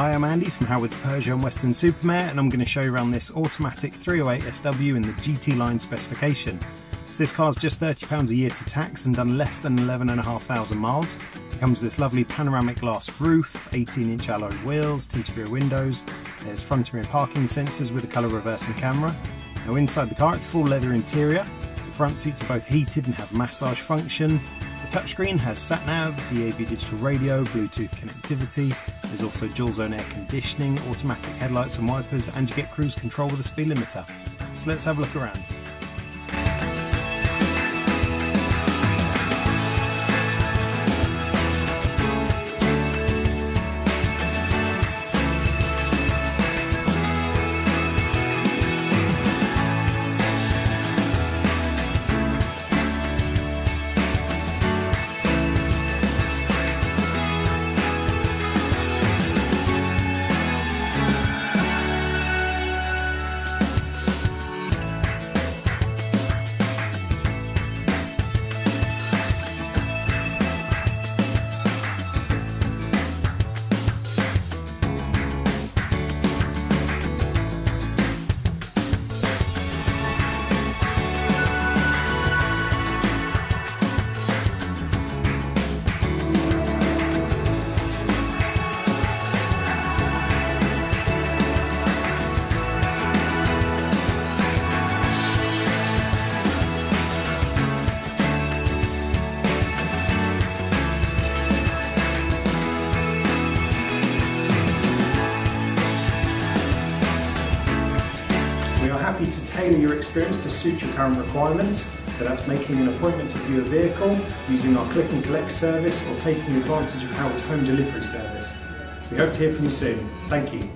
I'm Andy from Howard's Peugeot and Weston-super-Mare and I'm going to show you around this automatic 308 SW in the GT line specification. So this car's just £30 a year to tax and done less than 11,500 miles. It comes with this lovely panoramic glass roof, 18 inch alloy wheels, tinted rear windows, there's front and rear parking sensors with a colour reversing camera. Now inside the car it's full leather interior, the front seats are both heated and have massage function, touchscreen has sat nav, DAB digital radio, Bluetooth connectivity. There's also dual zone air conditioning, automatic headlights and wipers, and you get cruise control with a speed limiter. So let's have a look around. To tailor your experience to suit your current requirements, but that's making an appointment to view a vehicle, using our click and collect service, or taking advantage of Howard's home delivery service. We hope to hear from you soon. Thank you.